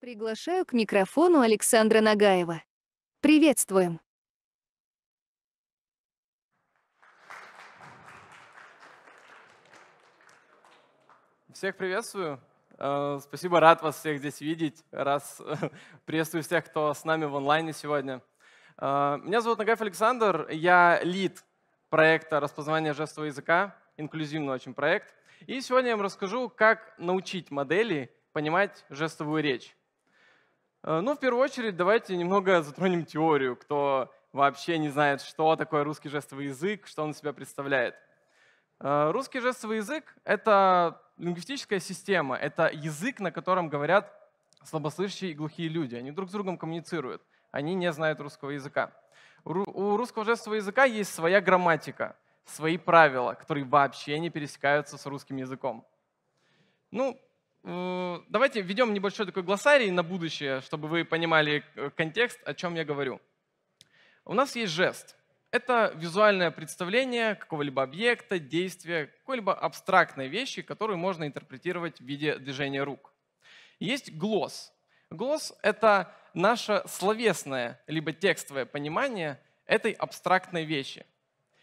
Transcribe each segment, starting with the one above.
Приглашаю к микрофону Александра Нагаева. Приветствуем. Всех приветствую. Э, Спасибо, рад вас всех здесь видеть. Раз приветствую всех, кто с нами в онлайне сегодня. Э, Меня зовут Нагаев Александр, я лид проекта распознавания жестового языка, инклюзивный очень проект. И сегодня я вам расскажу, как научить модели понимать жестовую речь. Э, Ну, в первую очередь, давайте немного затронем теорию, кто вообще не знает, что такое русский жестовый язык, что он из себя представляет. Э, Русский жестовый язык — это лингвистическая система, это язык, на котором говорят слабослышащие и глухие люди. Они друг с другом коммуницируют, они не знают русского языка. У ру- у русского жестового языка есть своя грамматика, свои правила, которые вообще не пересекаются с русским языком. Ну, давайте введем небольшой такой глоссарий на будущее, чтобы вы понимали э, контекст, о чем я говорю. У нас есть жест. Это визуальное представление какого-либо объекта, действия, какой-либо абстрактной вещи, которую можно интерпретировать в виде движения рук. Есть глосс. Глосс — это наше словесное либо текстовое понимание этой абстрактной вещи.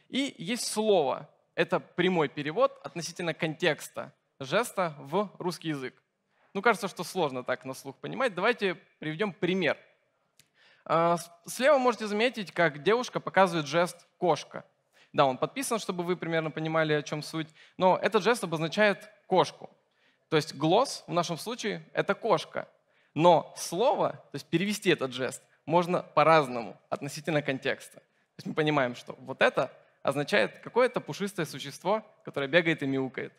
И есть слово. Это прямой перевод относительно контекста жеста в русский язык. Ну, кажется, что сложно так на слух понимать. Давайте приведем пример. А, Слева можете заметить, как девушка показывает жест «кошка». Да, он подписан, чтобы вы примерно понимали, о чем суть. Но этот жест обозначает кошку. То есть глосс в нашем случае — это кошка. Но слово, то есть перевести этот жест, можно по-разному относительно контекста. То есть мы понимаем, что вот это означает какое-то пушистое существо, которое бегает и мяукает.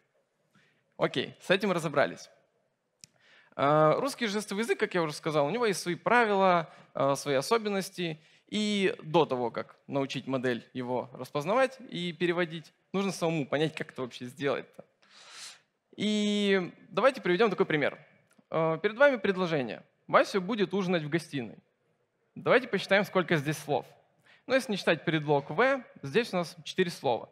Окей, с этим разобрались. Э, Русский жестовый язык, как я уже сказал, у него есть свои правила, э, свои особенности. И до того, как научить модель его распознавать и переводить, нужно самому понять, как это вообще сделать-то. И давайте приведем такой пример. Э, Перед вами предложение. Вася будет ужинать в гостиной. Давайте посчитаем, сколько здесь слов. Ну, если не считать предлог «в», здесь у нас 4 слова.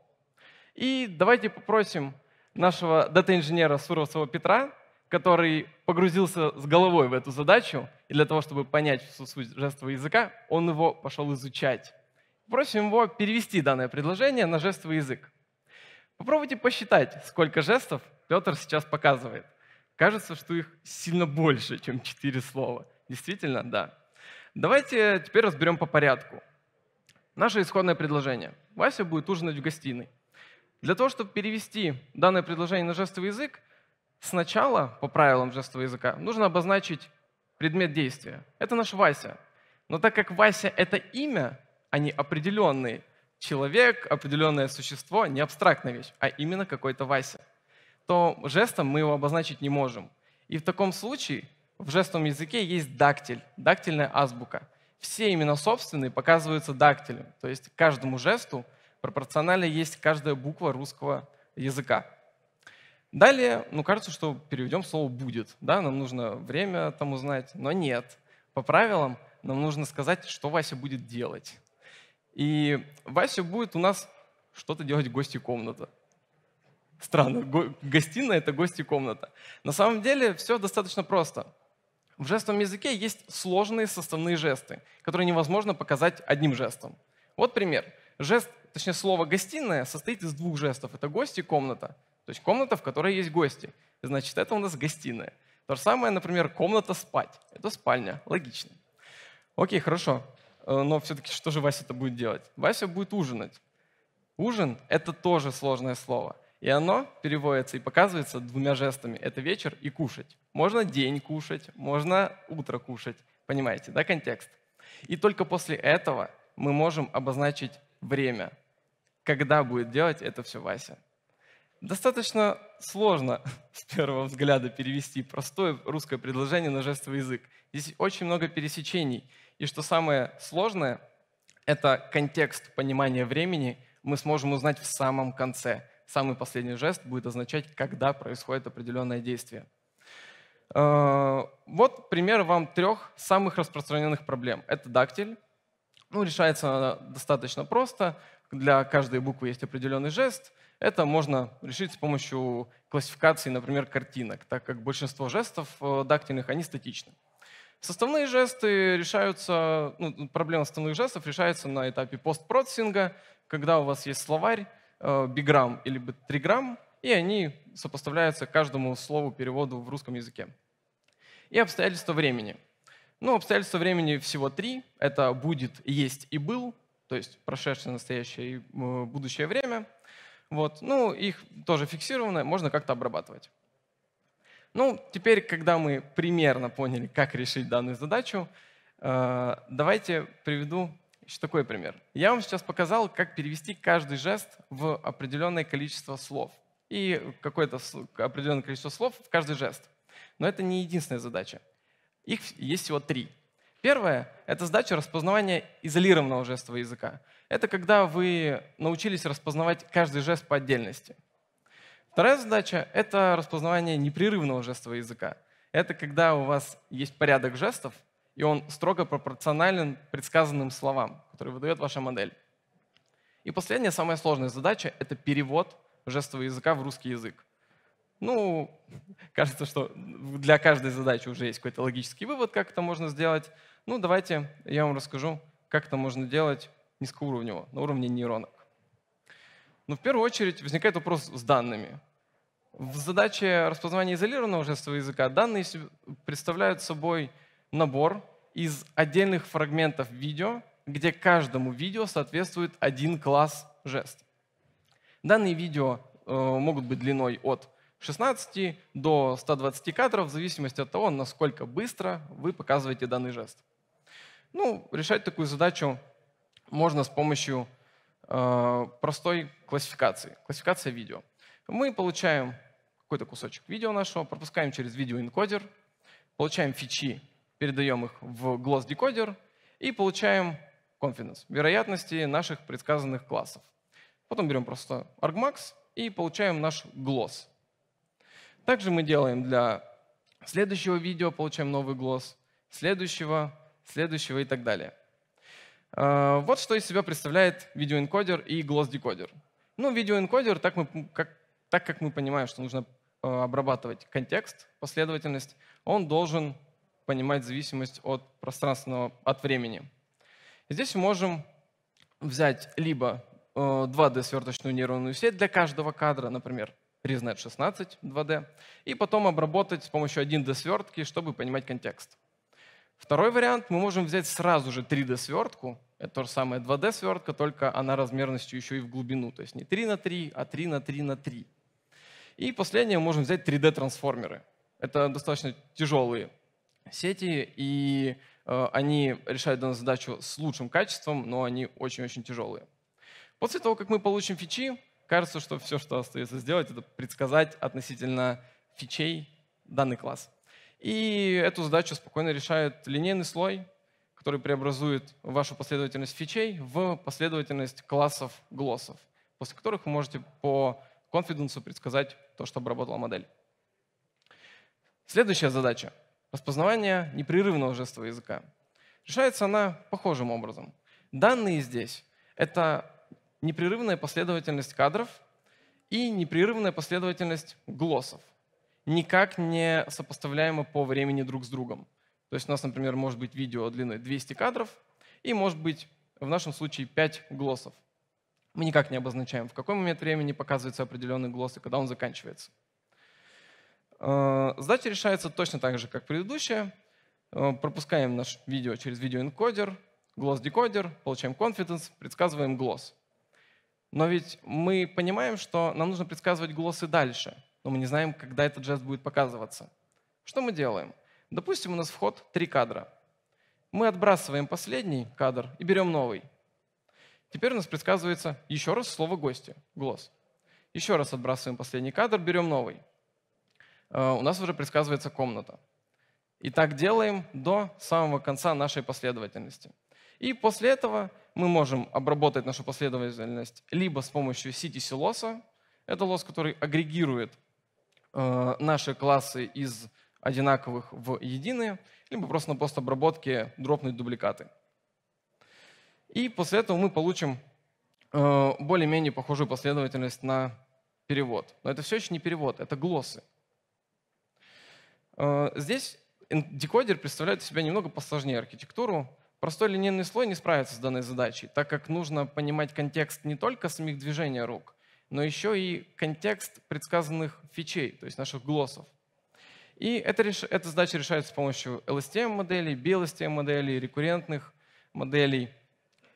И давайте попросим нашего дата-инженера Суровцева Петра, который погрузился с головой в эту задачу, и для того, чтобы понять всю суть жестового языка, он его пошел изучать. Просим его перевести данное предложение на жестовый язык. Попробуйте посчитать, сколько жестов Петр сейчас показывает. Кажется, что их сильно больше, чем четыре слова. Действительно, да. Давайте теперь разберем по порядку. Наше исходное предложение. Вася будет ужинать в гостиной. Для того, чтобы перевести данное предложение на жестовый язык, сначала, по правилам жестового языка, нужно обозначить предмет действия. Это наш Вася. Но так как Вася — это имя, а не определенный человек, определенное существо, не абстрактная вещь, а именно какой-то Вася, то жестом мы его обозначить не можем. И в таком случае в жестовом языке есть дактиль, дактильная азбука. Все имена собственные показываются дактилем, то есть каждому жесту пропорционально есть каждая буква русского языка. Далее, ну, кажется, что переведем слово «будет». Да? Нам нужно время там узнать, но нет. По правилам нам нужно сказать, что Вася будет делать. И Вася будет у нас что-то делать в гости комната. Странно, го- гостиная — это гости комната. На самом деле все достаточно просто. В жестовом языке есть сложные составные жесты, которые невозможно показать одним жестом. Вот пример. Жест, точнее слово «гостиная» состоит из двух жестов. Это гость и комната. То есть комната, в которой есть гости. Значит, это у нас гостиная. То же самое, например, комната спать. Это спальня. Логично. Окей, хорошо. Э, Но все-таки что же Вася-то будет делать? Вася будет ужинать. Ужин — это тоже сложное слово. И оно переводится и показывается двумя жестами. Это вечер и кушать. Можно день кушать, можно утро кушать. Понимаете, да, контекст? И только после этого мы можем обозначить время, когда будет делать это все Вася. Достаточно сложно с первого взгляда перевести простое русское предложение на жестовый язык. Здесь очень много пересечений. И что самое сложное, это контекст понимания времени мы сможем узнать в самом конце. Самый последний жест будет означать, когда происходит определенное действие. Э, Вот пример вам трех самых распространенных проблем. Это дактиль. Ну, решается она достаточно просто. Для каждой буквы есть определенный жест. Это можно решить с помощью классификации, например, картинок, так как большинство жестов э, дактильных, они статичны. Составные жесты решаются, ну, проблема составных жестов решается на этапе постпроцессинга, когда у вас есть словарь, э, биграмм или триграмм, и они сопоставляются каждому слову переводу в русском языке. И обстоятельства времени. Ну, обстоятельства времени всего три. Это будет, есть и был, то есть прошедшее, настоящее и будущее время. Вот. Ну, их тоже фиксировано, можно как-то обрабатывать. Ну, теперь, когда мы примерно поняли, как решить данную задачу, э, давайте приведу еще такой пример. Я вам сейчас показал, как перевести каждый жест в определенное количество слов и какое-то определенное количество слов в каждый жест. Но это не единственная задача. Их есть всего три. Первое — это задача распознавания изолированного жестового языка. Это когда вы научились распознавать каждый жест по отдельности. Вторая задача — это распознавание непрерывного жестового языка. Это когда у вас есть порядок жестов, и он строго пропорционален предсказанным словам, которые выдает ваша модель. И последняя, самая сложная задача — это перевод жестового языка в русский язык. Ну, кажется, что для каждой задачи уже есть какой-то логический вывод, как это можно сделать. Ну, давайте я вам расскажу, как это можно делать низкоуровнево, на уровне нейронок. Но ну, в первую очередь возникает вопрос с данными. В задаче распознавания изолированного жестового языка данные представляют собой набор из отдельных фрагментов видео, где каждому видео соответствует один класс жест. Данные видео э, могут быть длиной от 16 до 120 кадров в зависимости от того, насколько быстро вы показываете данный жест. Ну, решать такую задачу можно с помощью э, простой классификации, классификация видео. Мы получаем какой-то кусочек видео нашего, пропускаем через видеоэнкодер, получаем фичи, передаем их в gloss-декодер и получаем confidence, вероятности наших предсказанных классов. Потом берем просто argmax и получаем наш gloss. Также мы делаем для следующего видео, получаем новый gloss, следующего, следующего и так далее. А, вот что из себя представляет видеоэнкодер и gloss-декодер. Ну, видеоэнкодер, так, мы, как, так как мы понимаем, что нужно а, обрабатывать контекст, последовательность, он должен понимать зависимость от пространственного, от времени. Здесь мы можем взять либо 2D-сверточную а, нейронную сеть для каждого кадра, например, ResNet 16 2D, и потом обработать с помощью 1D-свертки, чтобы понимать контекст. Второй вариант, мы можем взять сразу же 3D-свертку, это то же самое 2D-свертка, только она размерностью еще и в глубину, то есть не 3 на 3, а 3 на 3 на 3. И последнее, мы можем взять 3D-трансформеры. Это достаточно тяжелые сети, и э, они решают данную задачу с лучшим качеством, но они очень-очень тяжелые. После того, как мы получим фичи, кажется, что все, что остается сделать, это предсказать относительно фичей данный класс. И эту задачу спокойно решает линейный слой, который преобразует вашу последовательность фичей в последовательность классов глоссов, после которых вы можете по конфиденсу предсказать то, что обработала модель. Следующая задача — распознавание непрерывного жестового языка. Решается она похожим образом. Данные здесь — это непрерывная последовательность кадров и непрерывная последовательность глоссов — никак не сопоставляемы по времени друг с другом. То есть у нас, например, может быть видео длиной 200 кадров и может быть в нашем случае 5 глоссов. Мы никак не обозначаем, в какой момент времени показывается определенный глосс и когда он заканчивается. Задача решается точно так же, как предыдущая. Э, пропускаем наше видео через видеоэнкодер, глосс-декодер, получаем confidence, предсказываем глосс. Но ведь мы понимаем, что нам нужно предсказывать глоссы дальше но мы не знаем, когда этот жест будет показываться. Что мы делаем? Допустим, у нас вход три кадра. Мы отбрасываем последний кадр и берем новый. Теперь у нас предсказывается еще раз слово «гости», глаз. Еще раз отбрасываем последний кадр, берем новый. А, у нас уже предсказывается комната. И так делаем до самого конца нашей последовательности. И после этого мы можем обработать нашу последовательность либо с помощью лосса, это лосс, который агрегирует Э, наши классы из одинаковых в единые, либо просто на постобработке дропнуть дубликаты. И после этого мы получим э, более-менее похожую последовательность на перевод. Но это все еще не перевод, это глоссы. Э, здесь декодер представляет из себя немного посложнее архитектуру. Простой линейный слой не справится с данной задачей, так как нужно понимать контекст не только самих движений рук, но еще и контекст предсказанных фичей, то есть наших глоссов. И эта, эта задача решается с помощью LSTM-моделей, BLSTM-моделей, рекуррентных моделей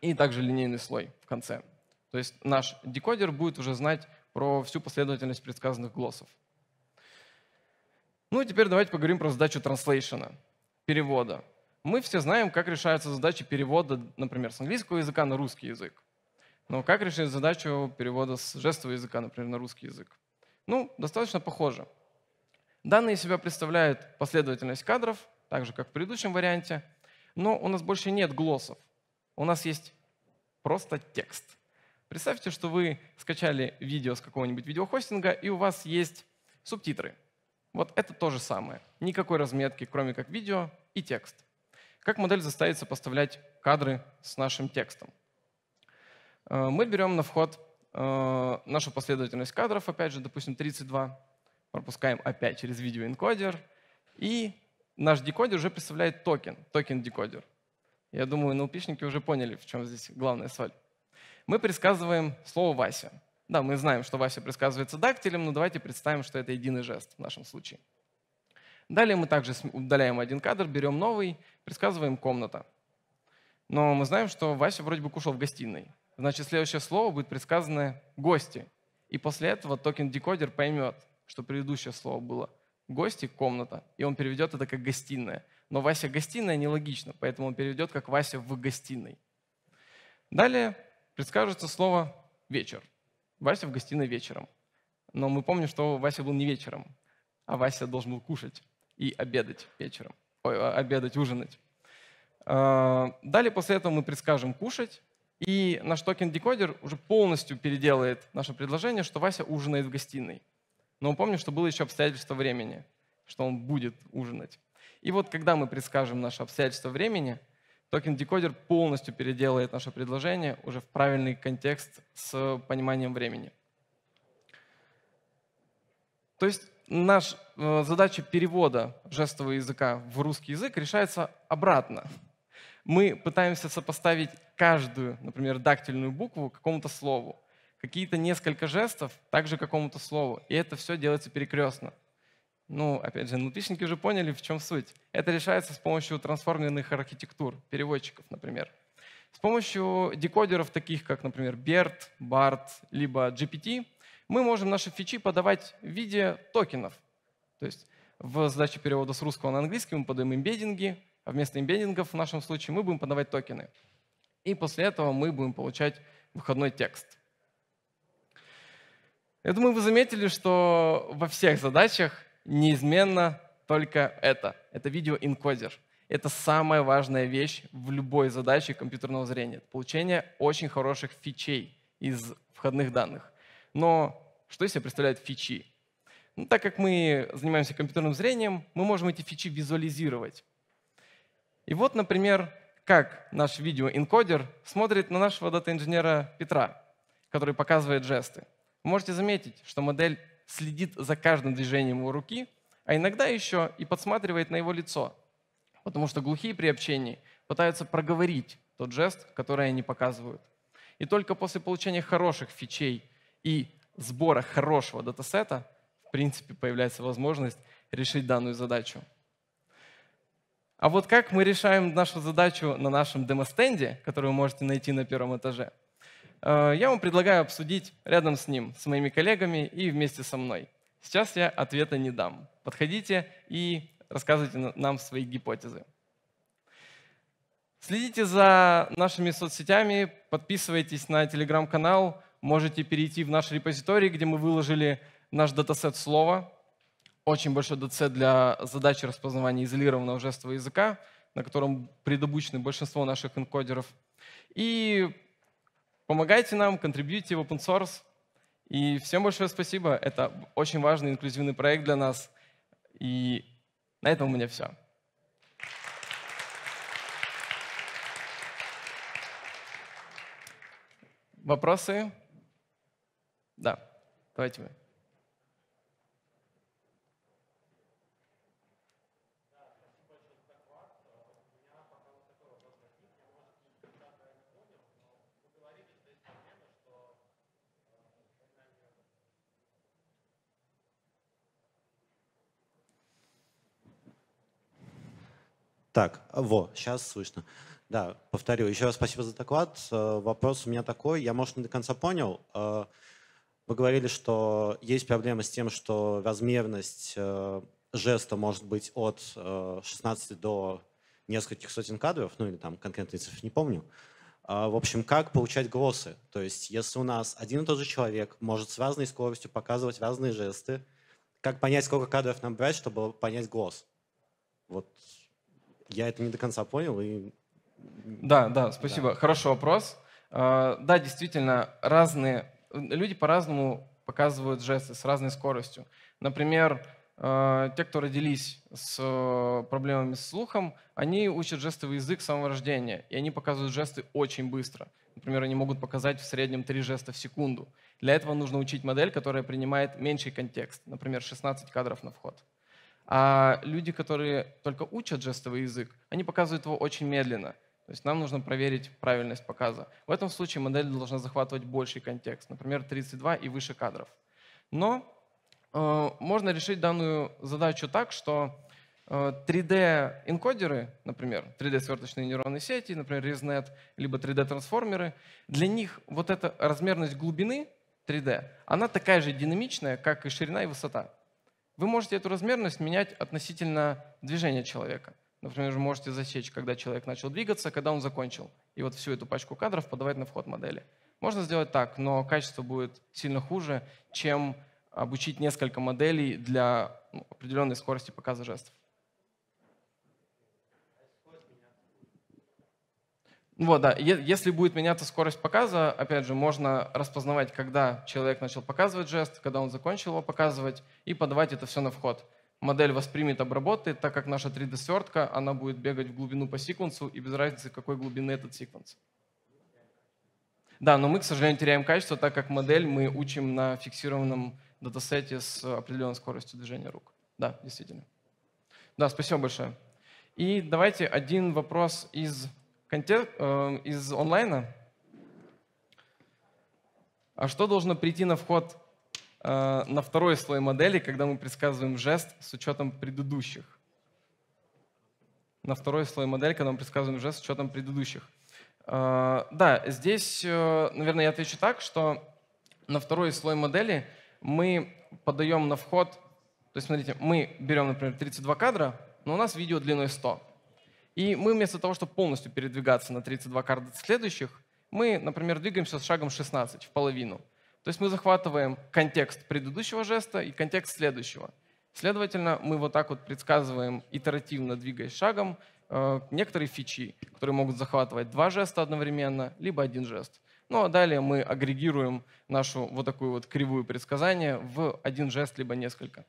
и также линейный слой в конце. То есть наш декодер будет уже знать про всю последовательность предсказанных глоссов. Ну и теперь давайте поговорим про задачу транслейшена, перевода. Мы все знаем, как решаются задачи перевода, например, с английского языка на русский язык. Но как решить задачу перевода с жестового языка, например, на русский язык? Ну, достаточно похоже. Данные себя представляют последовательность кадров, так же, как в предыдущем варианте, но у нас больше нет глоссов. У нас есть просто текст. Представьте, что вы скачали видео с какого-нибудь видеохостинга, и у вас есть субтитры. Вот это то же самое. Никакой разметки, кроме как видео и текст. Как модель заставить сопоставлять кадры с нашим текстом? Э, мы берем на вход э, нашу последовательность кадров, опять же, допустим, 32, пропускаем опять через видеоэнкодер, и наш декодер уже представляет токен, токен-декодер. Я думаю, NLP шники уже поняли, в чем здесь главная соль. Мы предсказываем слово «Вася». Да, мы знаем, что Вася предсказывается дактилем, но давайте представим, что это единый жест в нашем случае. Далее мы также удаляем один кадр, берем новый, предсказываем «комната». Но мы знаем, что Вася вроде бы кушал в гостиной. Значит, следующее слово будет предсказано «гости». И после этого токен-декодер поймет, что предыдущее слово было «гости», «комната», и он переведет это как «гостиная». Но Вася гостиная нелогично, поэтому он переведет как Вася в гостиной. Далее предскажется слово «вечер». Вася в гостиной вечером. Но мы помним, что Вася был не вечером, а Вася должен был кушать и обедать вечером. Ой, а, обедать, ужинать. А, далее после этого мы предскажем кушать, и наш токен-декодер уже полностью переделает наше предложение, что Вася ужинает в гостиной. Но мы помним, что было еще обстоятельство времени, что он будет ужинать. И вот когда мы предскажем наше обстоятельство времени, токен-декодер полностью переделает наше предложение уже в правильный контекст с пониманием времени. То есть наша э, задача перевода жестового языка в русский язык решается обратно. Мы пытаемся сопоставить каждую, например, дактильную букву какому-то слову, какие-то несколько жестов также какому-то слову, и это все делается перекрестно. Ну, опять же, нутичники уже поняли, в чем суть. Это решается с помощью трансформерных архитектур, переводчиков, например. С помощью декодеров, таких как, например, BERT, BART, либо GPT, мы можем наши фичи подавать в виде токенов. То есть в задаче перевода с русского на английский мы подаем имбеддинги, а вместо имбеддингов в нашем случае мы будем подавать токены. И после этого мы будем получать выходной текст. Я думаю, вы заметили, что во всех задачах неизменно только это. Это видеоэнкодер. Это самая важная вещь в любой задаче компьютерного зрения. Получение очень хороших фичей из входных данных. Но что из себя представляют фичи? Ну, так как мы занимаемся компьютерным зрением, мы можем эти фичи визуализировать. И вот, например, как наш видеоэнкодер смотрит на нашего дата-инженера Петра, который показывает жесты. Вы можете заметить, что модель следит за каждым движением его руки, а иногда еще и подсматривает на его лицо, потому что глухие при общении пытаются проговорить тот жест, который они показывают. И только после получения хороших фичей и сбора хорошего датасета, в принципе, появляется возможность решить данную задачу. А вот как мы решаем нашу задачу на нашем демостенде, который вы можете найти на первом этаже – Э, я вам предлагаю обсудить рядом с ним, с моими коллегами и вместе со мной. Сейчас я ответа не дам. Подходите и рассказывайте нам свои гипотезы. Следите за нашими соцсетями, подписывайтесь на телеграм-канал, можете перейти в наш репозиторий, где мы выложили наш датасет слова, очень большой датасет для задачи распознавания изолированного жестового языка, на котором предобучены большинство наших энкодеров. И Помогайте нам, контрибьюйте в open source. И всем большое спасибо. Это очень важный инклюзивный проект для нас. И на этом у меня все. Вопросы? Да, давайте вы. Так, во, сейчас слышно. Да, повторю. Еще раз спасибо за доклад. Э, вопрос у меня такой. Я, может, не до конца понял. Э, вы говорили, что есть проблема с тем, что размерность э, жеста может быть от 16 до нескольких сотен кадров, ну или там конкретные цифры не помню. В общем, как получать глоссы? То есть, если у нас один и тот же человек может с разной скоростью показывать разные жесты, как понять, сколько кадров нам брать, чтобы понять глосс? Вот я это не до конца понял и да, да, спасибо. Да. Хороший вопрос. А, да, действительно, разные люди по-разному показывают жесты с разной скоростью. Например, а, те, кто родились с э, проблемами с слухом, они учат жестовый язык с самого рождения, и они показывают жесты очень быстро. Например, они могут показать в среднем три жеста в секунду. Для этого нужно учить модель, которая принимает меньший контекст, например, 16 кадров на вход. А люди, которые только учат жестовый язык, они показывают его очень медленно. То есть нам нужно проверить правильность показа. В этом случае модель должна захватывать больший контекст, например, 32 и выше кадров. Но э, можно решить данную задачу так, что э, 3D-энкодеры, например, 3D-сверточные нейронные сети, например, ResNet, либо 3D-трансформеры, для них вот эта размерность глубины 3D, она такая же динамичная, как и ширина и высота. Вы можете эту размерность менять относительно движения человека. Например, вы можете засечь, когда человек начал двигаться, когда он закончил. И вот всю эту пачку кадров подавать на вход модели. Можно сделать так, но качество будет сильно хуже, чем обучить несколько моделей для ну, определенной скорости показа жестов. Вот, да. Если будет меняться скорость показа, опять же, можно распознавать, когда человек начал показывать жест, когда он закончил его показывать, и подавать это все на вход модель воспримет, обработает, так как наша 3D-свертка, она будет бегать в глубину по секвенсу и без разницы, какой глубины этот секвенс. Да, но мы, к сожалению, теряем качество, так как модель мы учим на фиксированном датасете с определенной скоростью движения рук. Да, действительно. Да, спасибо большое. И давайте один вопрос из, контек... э, из онлайна. А что должно прийти на вход Э, на второй слой модели, когда мы предсказываем жест с учетом предыдущих. На второй слой модели, когда мы предсказываем жест с учетом предыдущих. Э, да, здесь, э, наверное, я отвечу так, что на второй слой модели мы подаем на вход, то есть, смотрите, мы берем, например, 32 кадра, но у нас видео длиной 100. И мы вместо того, чтобы полностью передвигаться на 32 кадра следующих, мы, например, двигаемся с шагом 16 в половину. То есть мы захватываем контекст предыдущего жеста и контекст следующего. Следовательно, мы вот так вот предсказываем, итеративно двигаясь шагом, э, некоторые фичи, которые могут захватывать два жеста одновременно, либо один жест. Ну а далее мы агрегируем нашу вот такую вот кривую предсказания в один жест, либо несколько.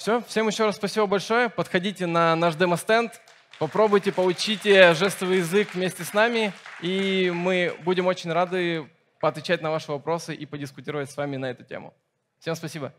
Все, всем еще раз спасибо большое. Подходите на наш демо-стенд, попробуйте, поучите жестовый язык вместе с нами, и мы будем очень рады поотвечать на ваши вопросы и подискутировать с вами на эту тему. Всем спасибо.